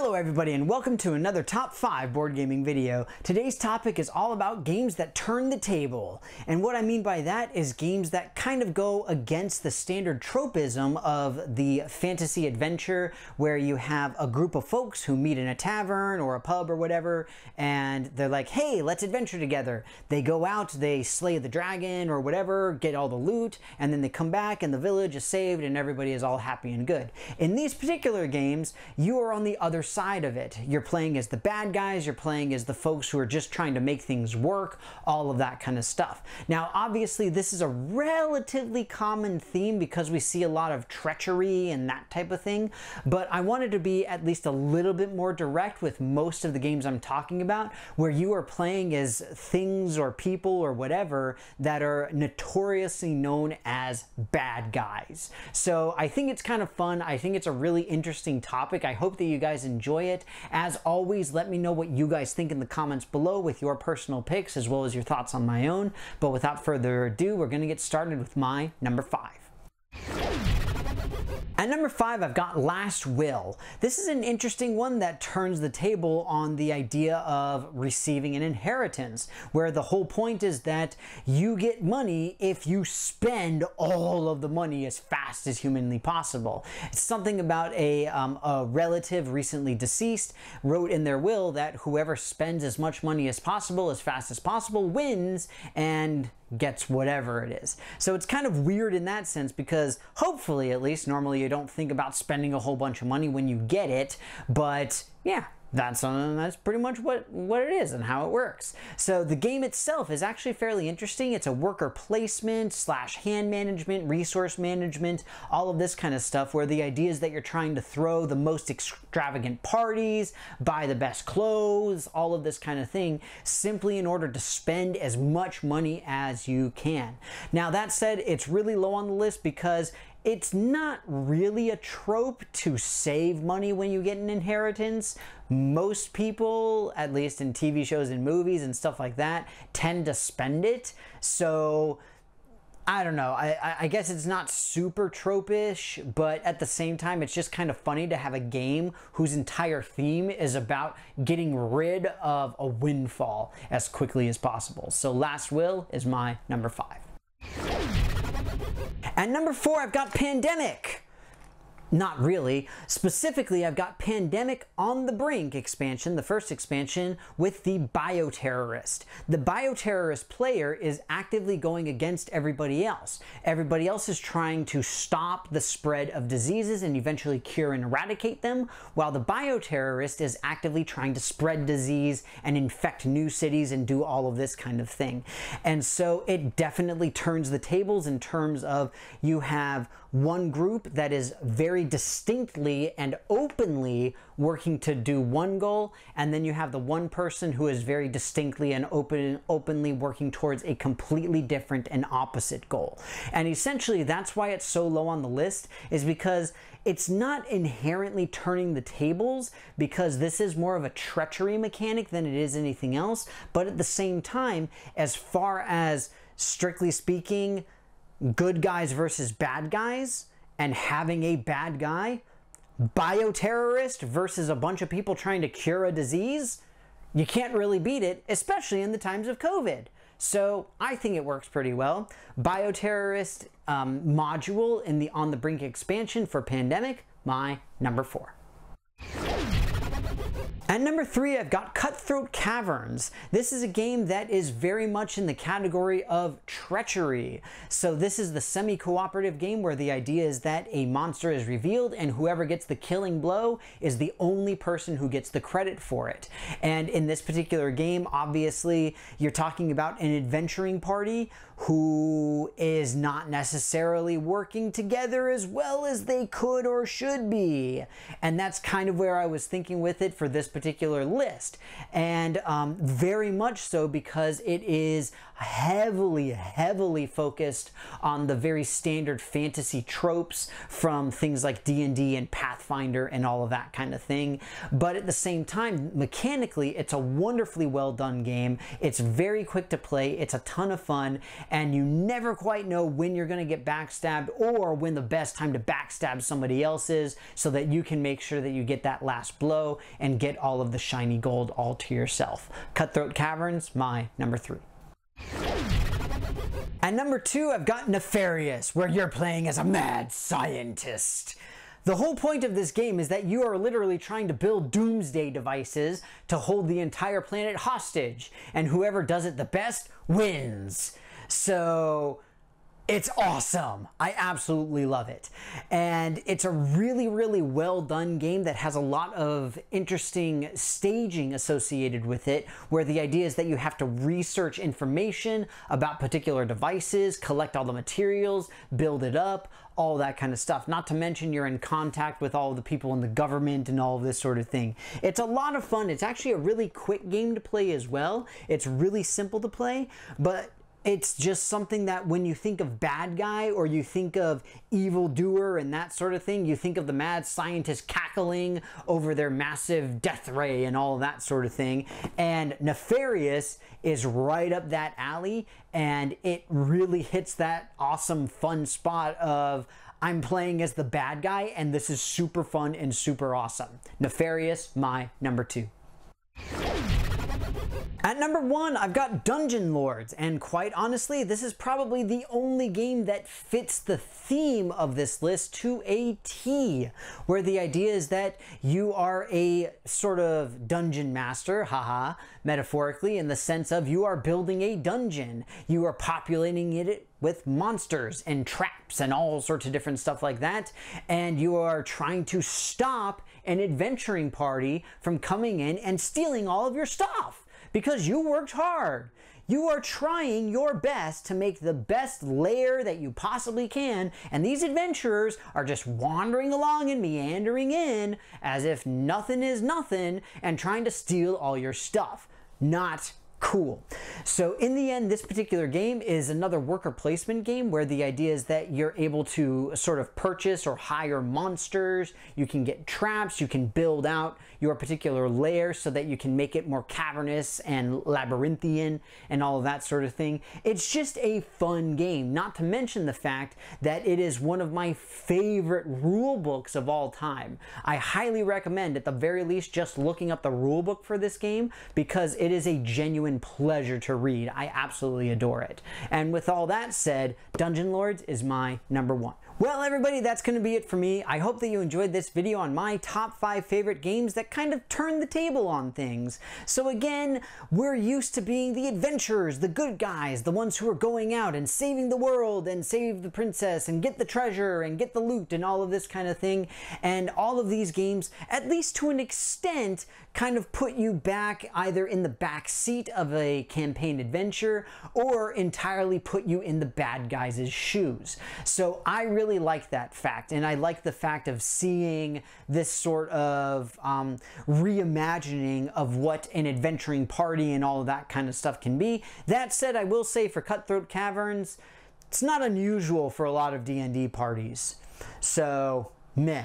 Hello everybody and welcome to another top 5 board gaming video. Today's topic is all about games that turn the table. And what I mean by that is games that kind of go against the standard tropism of the fantasy adventure where you have a group of folks who meet in a tavern or a pub or whatever and they're like, hey, let's adventure together. They go out, they slay the dragon or whatever, get all the loot, and then they come back and the village is saved and everybody is all happy and good. In these particular games, you are on the other side of it. You're playing as the bad guys, you're playing as the folks who are just trying to make things work, all of that kind of stuff. Now, obviously, this is a relatively common theme because we see a lot of treachery and that type of thing, but I wanted to be at least a little bit more direct with most of the games I'm talking about, where you are playing as things or people or whatever that are notoriously known as bad guys. So I think it's kind of fun. I think it's a really interesting topic. I hope that you guys enjoy it. As always, let me know what you guys think in the comments below with your personal picks as well as your thoughts on my own. But without further ado, we're going to get started with my number five. At number five, I've got Last Will. This is an interesting one that turns the table on the idea of receiving an inheritance, where the whole point is that you get money if you spend all of the money as fast as humanly possible. It's something about a, um, a relative recently deceased wrote in their will that whoever spends as much money as possible as fast as possible wins, and gets whatever it is. So it's kind of weird in that sense because hopefully at least normally you don't think about spending a whole bunch of money when you get it, but yeah, that's uh, that's pretty much what what it is and how it works. So the game itself is actually fairly interesting. It's a worker placement slash hand management, resource management, all of this kind of stuff. Where the idea is that you're trying to throw the most extravagant parties, buy the best clothes, all of this kind of thing, simply in order to spend as much money as you can. Now that said, it's really low on the list because it's not really a trope to save money when you get an inheritance. Most people, at least in TV shows and movies and stuff like that, tend to spend it. So I don't know. I, I guess it's not super tropish, but at the same time, it's just kind of funny to have a game whose entire theme is about getting rid of a windfall as quickly as possible. So Last Will is my number five. At number four, I've got Pandemic. Not really. Specifically, I've got Pandemic on the Brink expansion, the first expansion, with the Bioterrorist. The Bioterrorist player is actively going against everybody else. Everybody else is trying to stop the spread of diseases and eventually cure and eradicate them, while the Bioterrorist is actively trying to spread disease and infect new cities and do all of this kind of thing. And so it definitely turns the tables in terms of you have one group that is very distinctly and openly working to do one goal, and then you have the one person who is very distinctly and open, openly working towards a completely different and opposite goal. And essentially, that's why it's so low on the list, is because it's not inherently turning the tables because this is more of a treachery mechanic than it is anything else. But at the same time, as far as strictly speaking, good guys versus bad guys and having a bad guy, bioterrorist versus a bunch of people trying to cure a disease, you can't really beat it, especially in the times of COVID. So I think it works pretty well. Bioterrorist um, module in the On the Brink expansion for Pandemic, my number four. At number three, I've got Cutthroat Caverns. This is a game that is very much in the category of treachery. So this is the semi-cooperative game where the idea is that a monster is revealed and whoever gets the killing blow is the only person who gets the credit for it. And in this particular game, obviously, you're talking about an adventuring party who is not necessarily working together as well as they could or should be. And that's kind of where I was thinking with it for this particular list. And um, very much so because it is heavily, heavily focused on the very standard fantasy tropes from things like D&D and Pathfinder and all of that kind of thing. But at the same time, mechanically, it's a wonderfully well done game. It's very quick to play. It's a ton of fun and you never quite know when you're going to get backstabbed or when the best time to backstab somebody else is so that you can make sure that you get that last blow and get all of the shiny gold all to yourself. Cutthroat Caverns, my number three. At number two, I've got Nefarious, where you're playing as a mad scientist. The whole point of this game is that you are literally trying to build doomsday devices to hold the entire planet hostage, and whoever does it the best wins. So it's awesome. I absolutely love it. And it's a really, really well done game that has a lot of interesting staging associated with it, where the idea is that you have to research information about particular devices, collect all the materials, build it up, all that kind of stuff. Not to mention you're in contact with all the people in the government and all of this sort of thing. It's a lot of fun. It's actually a really quick game to play as well. It's really simple to play, but it's just something that when you think of bad guy or you think of evil doer and that sort of thing, you think of the mad scientist cackling over their massive death ray and all that sort of thing. And Nefarious is right up that alley and it really hits that awesome fun spot of I'm playing as the bad guy and this is super fun and super awesome. Nefarious, my number two. At number one, I've got Dungeon Lords, and quite honestly, this is probably the only game that fits the theme of this list to a T, where the idea is that you are a sort of dungeon master, haha, metaphorically, in the sense of you are building a dungeon. You are populating it with monsters and traps and all sorts of different stuff like that, and you are trying to stop an adventuring party from coming in and stealing all of your stuff because you worked hard. You are trying your best to make the best lair that you possibly can, and these adventurers are just wandering along and meandering in as if nothing is nothing and trying to steal all your stuff. Not cool. So in the end, this particular game is another worker placement game where the idea is that you're able to sort of purchase or hire monsters, you can get traps, you can build out your particular lair so that you can make it more cavernous and labyrinthian and all of that sort of thing. It's just a fun game, not to mention the fact that it is one of my favorite rule books of all time. I highly recommend at the very least just looking up the rule book for this game because it is a genuine pleasure to read. I absolutely adore it. And with all that said, Dungeon Lords is my number one. Well, everybody, that's going to be it for me. I hope that you enjoyed this video on my top five favorite games that kind of turn the table on things. So again, we're used to being the adventurers, the good guys, the ones who are going out and saving the world and save the princess and get the treasure and get the loot and all of this kind of thing. And all of these games, at least to an extent, kind of put you back either in the back seat of a campaign adventure or entirely put you in the bad guys' shoes. So I really like that fact, and I like the fact of seeing this sort of um, reimagining of what an adventuring party and all of that kind of stuff can be. That said, I will say for Cutthroat Caverns, it's not unusual for a lot of D&D parties. So, meh.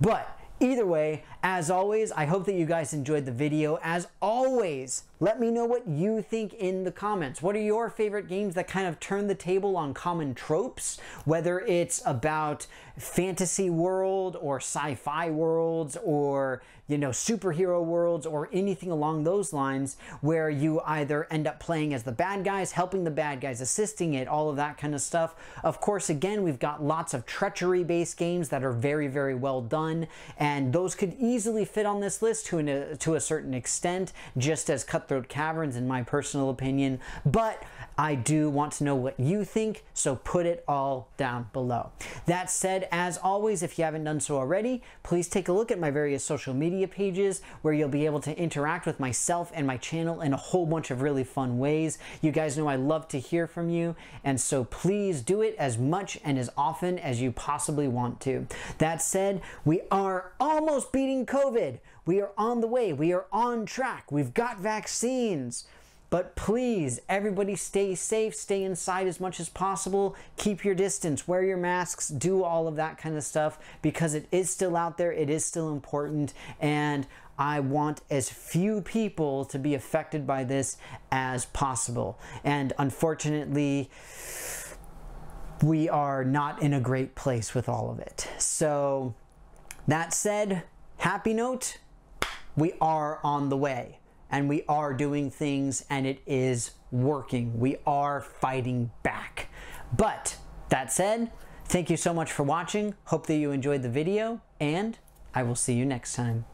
But Either way, as always, I hope that you guys enjoyed the video. As always, let me know what you think in the comments. What are your favorite games that kind of turn the table on common tropes? Whether it's about fantasy world or sci-fi worlds or you know, superhero worlds or anything along those lines where you either end up playing as the bad guys, helping the bad guys, assisting it, all of that kind of stuff. Of course, again, we've got lots of treachery-based games that are very, very well done, and those could easily fit on this list to, an, to a certain extent, just as Cutthroat Caverns, in my personal opinion. But I do want to know what you think, so put it all down below. That said, as always, if you haven't done so already, please take a look at my various social media pages where you'll be able to interact with myself and my channel in a whole bunch of really fun ways. You guys know I love to hear from you, and so please do it as much and as often as you possibly want to. That said, we are almost beating COVID. We are on the way. We are on track. We've got vaccines. But please, everybody stay safe, stay inside as much as possible, keep your distance, wear your masks, do all of that kind of stuff because it is still out there, it is still important, and I want as few people to be affected by this as possible. And unfortunately, we are not in a great place with all of it. So, that said, happy note, we are on the way and we are doing things and it is working. We are fighting back. But that said, thank you so much for watching. Hope that you enjoyed the video and I will see you next time.